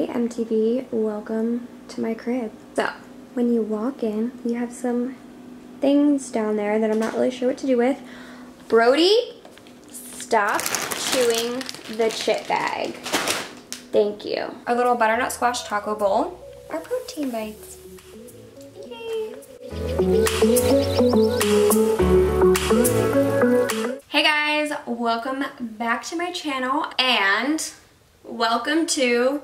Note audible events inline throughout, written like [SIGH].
Hey MTV, welcome to my crib. So, when you walk in, you have some things down there that I'm not really sure what to do with. Brody, stop chewing the chip bag. Thank you. Our little butternut squash taco bowl. Our protein bites. Yay. Hey guys, welcome back to my channel and welcome to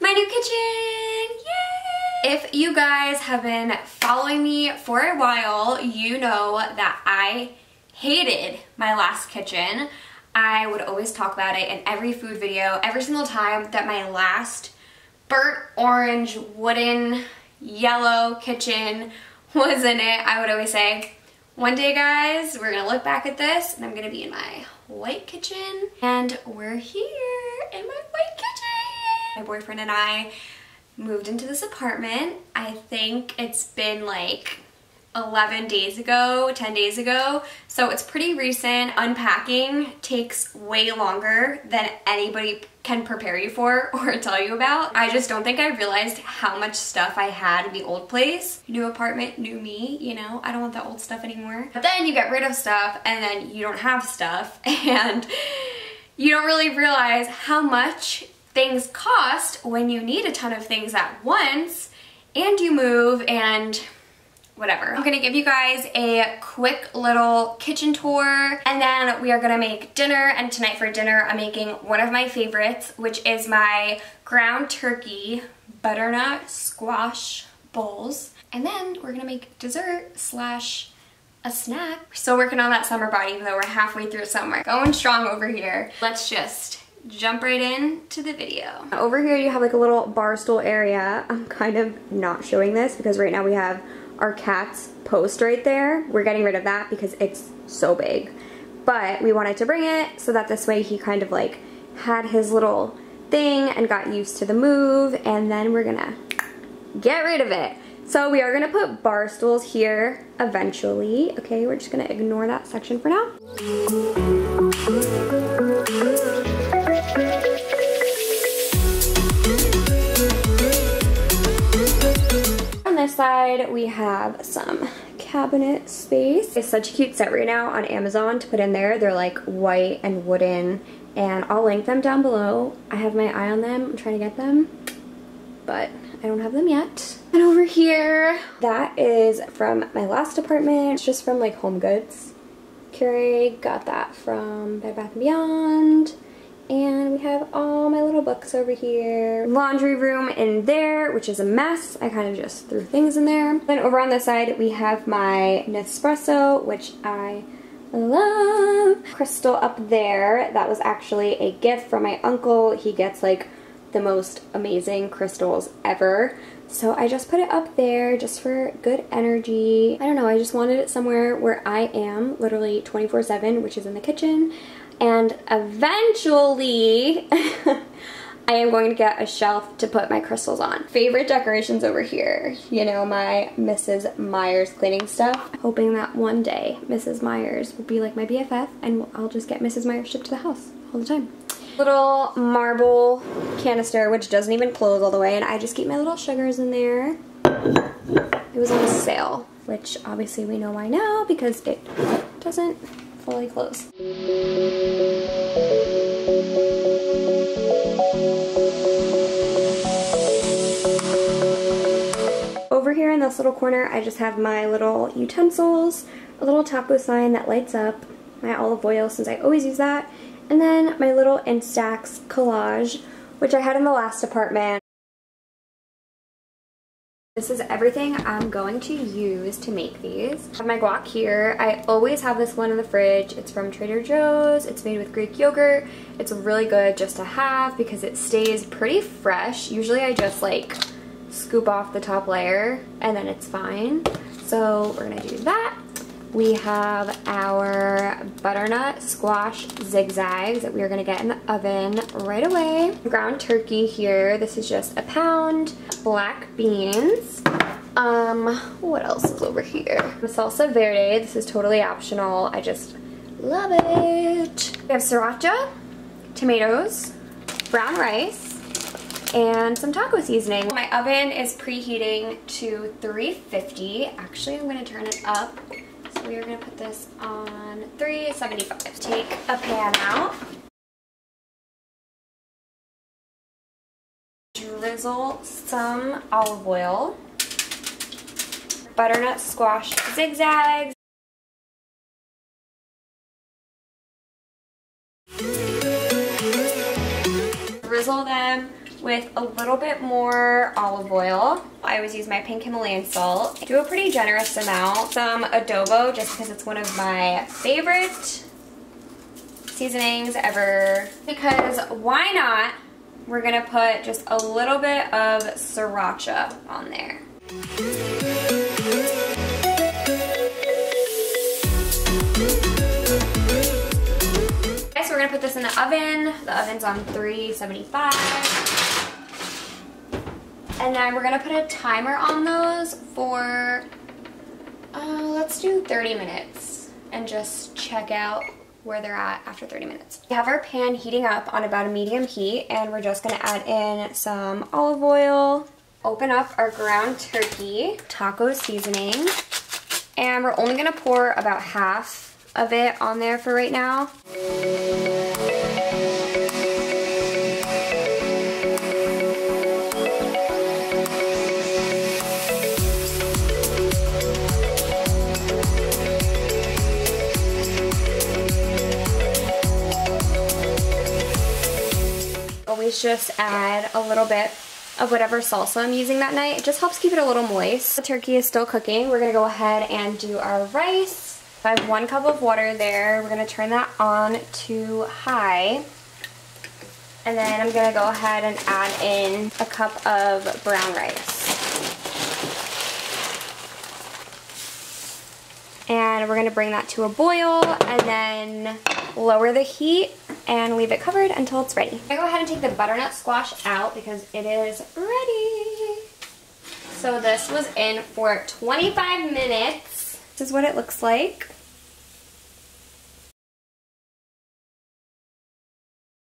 my new kitchen. Yay! If you guys have been following me for a while, you know that I hated my last kitchen. I would always talk about it in every food video, every single time that my last burnt orange, wooden, yellow kitchen was in it, I would always say, one day guys, we're gonna look back at this and I'm gonna be in my white kitchen and we're here in my white kitchen. My boyfriend and I moved into this apartment. I think it's been like 11 days ago, 10 days ago. So it's pretty recent. Unpacking takes way longer than anybody can prepare you for [LAUGHS] or tell you about. I just don't think I realized how much stuff I had in the old place. New apartment, new me, you know, I don't want that old stuff anymore. But then you get rid of stuff and then you don't have stuff [LAUGHS] and you don't really realize how much things cost when you need a ton of things at once and you move and whatever. I'm gonna give you guys a quick little kitchen tour and then we are gonna make dinner and tonight for dinner I'm making one of my favorites which is my ground turkey butternut squash bowls and then we're gonna make dessert slash a snack. We're still working on that summer body even though we're halfway through summer. Going strong over here. Let's just jump right in to the video. Over here you have like a little bar stool area. I'm kind of not showing this because right now we have our cat's post right there. We're getting rid of that because it's so big. But we wanted to bring it so that this way he kind of like had his little thing and got used to the move and then we're gonna get rid of it. So we are gonna put bar stools here eventually. Okay, we're just gonna ignore that section for now. Side, we have some cabinet space. It's such a cute set right now on Amazon to put in there. They're like white and wooden and I'll link them down below. I have my eye on them. I'm trying to get them, but I don't have them yet. And over here, that is from my last apartment. It's just from like Home Goods. Keurig got that from Bed Bath & Beyond. And we have all my little books over here. Laundry room in there, which is a mess. I kind of just threw things in there. Then over on this side, we have my Nespresso, which I love. Crystal up there. That was actually a gift from my uncle. He gets like the most amazing crystals ever. So I just put it up there just for good energy. I don't know, I just wanted it somewhere where I am literally 24 7, which is in the kitchen and eventually [LAUGHS] I am going to get a shelf to put my crystals on. Favorite decorations over here, you know, my Mrs. Meyer's cleaning stuff. Hoping that one day Mrs. Meyer's will be like my BFF and I'll just get Mrs. Meyer's shipped to the house all the time. Little marble canister which doesn't even close all the way and I just keep my little sugars in there. It was on sale, which obviously we know why now because it doesn't fully close. Over here in this little corner, I just have my little utensils, a little taco sign that lights up, my olive oil since I always use that, and then my little Instax collage, which I had in the last apartment. This is everything I'm going to use to make these. I have my guac here. I always have this one in the fridge. It's from Trader Joe's. It's made with Greek yogurt. It's really good just to have because it stays pretty fresh. Usually I just like scoop off the top layer and then it's fine. So we're gonna do that. We have our butternut squash zigzags that we are gonna get in the oven right away. Ground turkey here, this is just a pound. Black beans. Um, what else is over here? Salsa verde, this is totally optional. I just love it. We have sriracha, tomatoes, brown rice, and some taco seasoning. My oven is preheating to 350. Actually, I'm gonna turn it up. We are gonna put this on 375. Take a pan out. Drizzle some olive oil. Butternut squash zigzags. Drizzle them with a little bit more olive oil. I always use my pink Himalayan salt. Do a pretty generous amount. Some adobo just because it's one of my favorite seasonings ever. Because why not? We're gonna put just a little bit of sriracha on there. Put this in the oven. The oven's on 375. And then we're gonna put a timer on those for, uh, let's do 30 minutes and just check out where they're at after 30 minutes. We have our pan heating up on about a medium heat and we're just gonna add in some olive oil, open up our ground turkey, taco seasoning, and we're only gonna pour about half of it on there for right now. Always just add a little bit of whatever salsa I'm using that night. It just helps keep it a little moist. The turkey is still cooking. We're gonna go ahead and do our rice. I have one cup of water there. We're going to turn that on to high. And then I'm going to go ahead and add in a cup of brown rice. And we're going to bring that to a boil and then lower the heat and leave it covered until it's ready. I go ahead and take the butternut squash out because it is ready. So this was in for 25 minutes. Is what it looks like.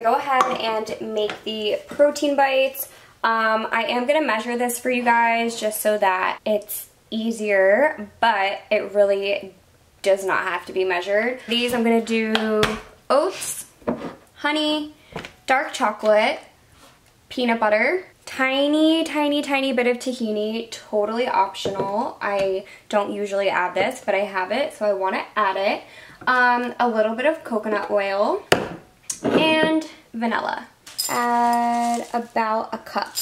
Go ahead and make the protein bites. Um, I am going to measure this for you guys just so that it's easier, but it really does not have to be measured. These I'm going to do oats, honey, dark chocolate, peanut butter, tiny, tiny, tiny bit of tahini, totally optional. I don't usually add this, but I have it, so I want to add it. Um, a little bit of coconut oil and vanilla. Add about a cup.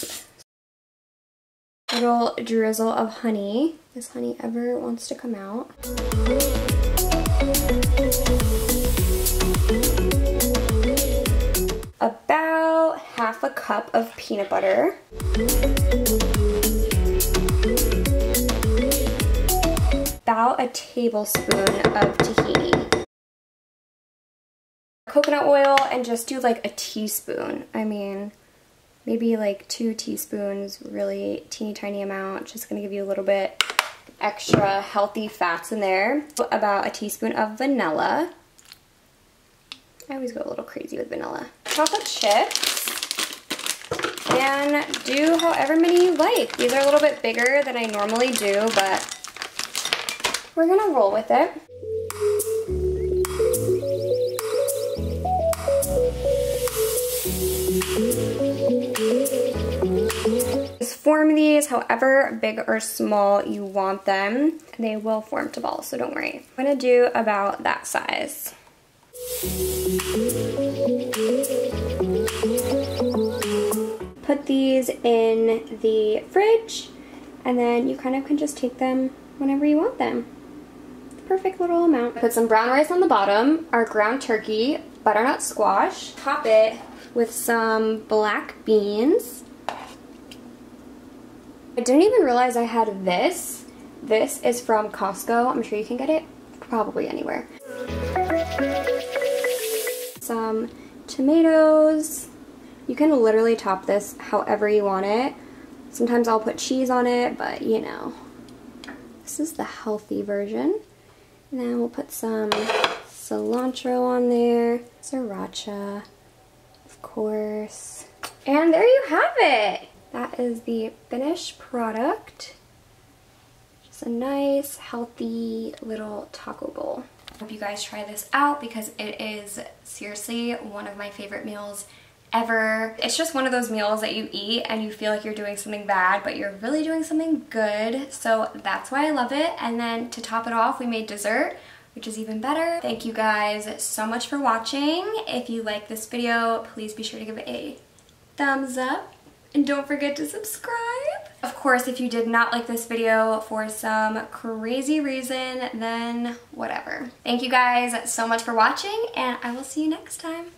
Little drizzle of honey. This honey ever wants to come out. Half a cup of peanut butter. About a tablespoon of tahini. Coconut oil and just do like a teaspoon. I mean, maybe like two teaspoons, really teeny tiny amount. Just gonna give you a little bit extra healthy fats in there. About a teaspoon of vanilla. I always go a little crazy with vanilla. Chocolate chips. And do however many you like. These are a little bit bigger than I normally do, but we're gonna roll with it. Just form these however big or small you want them. They will form to balls, so don't worry. I'm gonna do about that size. These in the fridge and then you kind of can just take them whenever you want them. Perfect little amount. Put some brown rice on the bottom, our ground turkey, butternut squash, top it with some black beans. I didn't even realize I had this. This is from Costco. I'm sure you can get it probably anywhere some tomatoes. You can literally top this however you want it. Sometimes I'll put cheese on it, but you know. This is the healthy version. And then we'll put some cilantro on there, sriracha, of course. And there you have it. That is the finished product. Just a nice, healthy little taco bowl. Hope you guys try this out because it is seriously one of my favorite meals ever. It's just one of those meals that you eat and you feel like you're doing something bad, but you're really doing something good. So that's why I love it. And then to top it off, we made dessert which is even better. Thank you guys so much for watching. If you like this video, please be sure to give it a thumbs up and don't forget to subscribe. Of course, if you did not like this video for some crazy reason, then whatever. Thank you guys so much for watching and I will see you next time.